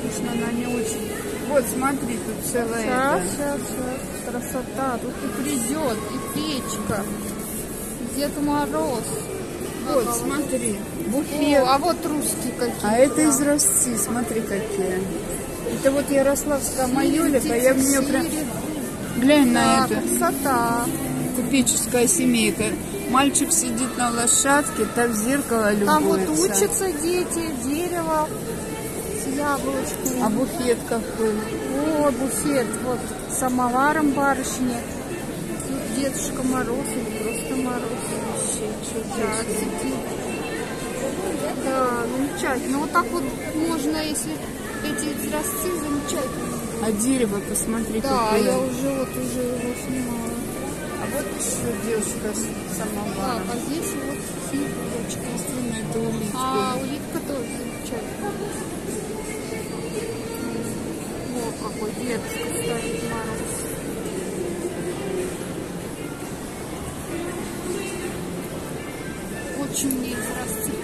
конечно, она не очень. Вот, смотри, тут целая Сейчас, это. сейчас, сейчас. Красота. Тут и придет, и печка. Дед Мороз. Вот, Ага, смотри, О, буфет. а вот русские какие. А это из Рости, смотри какие. Это вот Ярославская майолика, я в нее прям... Глянь на Да, эту. красота. Купеческая семейка. Мальчик сидит на лошадке, так в зеркало Там вот любуется. учатся дети, дерево с яблочками. А буфет какой? О, буфет, вот с самоваром барышни. Тут Дедушка Мороз или просто Мороз. Вообще Часики. Да, замечательно. Вот так вот можно, если эти изразцы, замечательно. А дерево, посмотри, Да, какое. я уже вот уже его снимала. А вот еще девушка Так, самоваром. а здесь вот фигурочка. Это улитка. А, улитка О, какой дедушка стоит Мороз. Очень мне красиво.